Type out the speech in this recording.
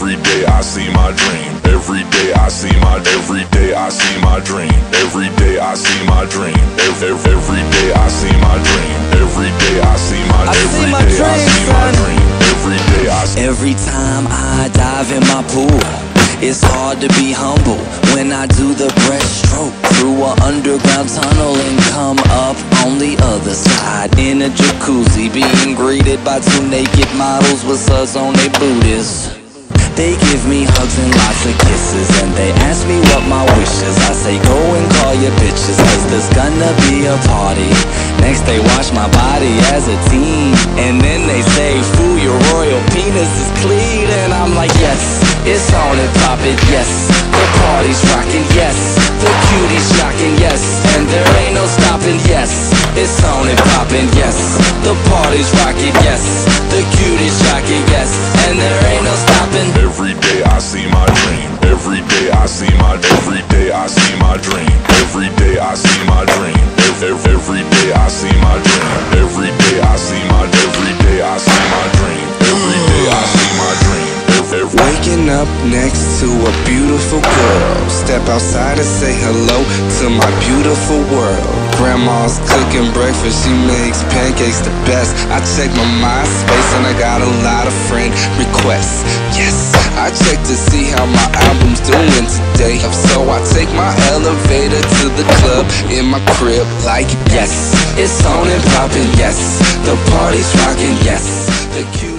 Every day I see my dream. Every day I see my every day I see my dream. Every day I see my dream. Every, every day I see my dream. Every day I see my I see every my day I dream, see my dream. Every day I see Every time I dive in my pool, it's hard to be humble when I do the breaststroke through an underground tunnel and come up on the other side in a jacuzzi, being greeted by two naked models with suds on their booties. They give me hugs and lots of kisses And they ask me what my wish is I say go and call your bitches Cause there's gonna be a party. Next they wash my body as a teen And then they say fool your royal penis is clean And I'm like yes, it's on and pop it yes. The party's rocking yes. The cuties shocking yes. And there ain't no stopping yes. It's on and popping yes. The party's rocking yes. The cuties shocking see my dream. Every day I see my every day I see my dream. Every day I see my dream. Every, day I see my dream. Every day I see my every day I see my dream. Every day I see my dream. Waking up next to a beautiful girl. Step outside and say hello to my beautiful world. Grandma's cooking breakfast, she makes pancakes the best. I check my MySpace and I got a lot of friend requests. Yes, I check to see how my album's doing today. So I take my elevator to the club in my crib, like Yes, it's on and popping, yes. The party's rocking, yes. The